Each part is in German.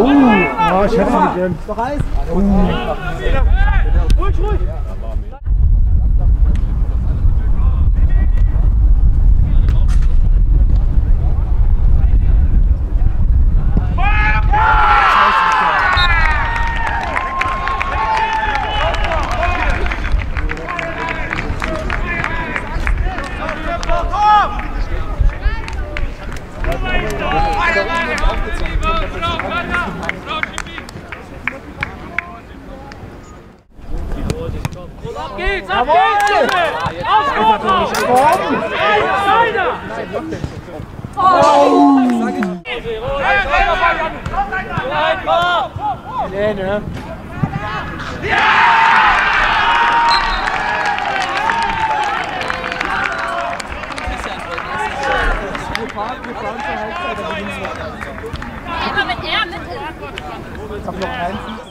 Oh, ja, ich hätte ihn gegönnt. Doch heiß. Auf geht's, auf geht's! Auf Komm! Weiter! Nee, ne? Immer wenn er mit ist. Ich hab noch eins.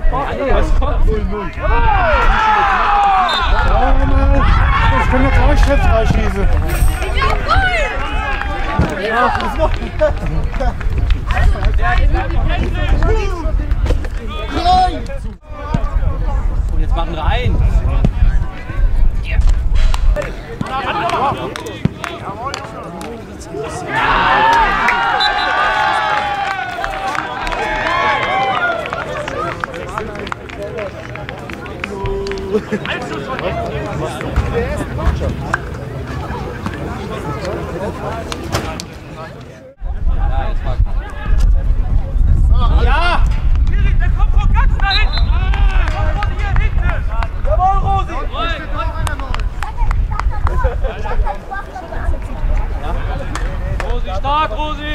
du es nicht! Jedes Mal! Dann sicher ein halbes Ich kann doch gleich jetzt reinschießen. Und jetzt machen wir eins. Der kommt von ganz da hinten! Komm von hier hinten! Jawohl, Rosi! Rosi, stark, Rosi!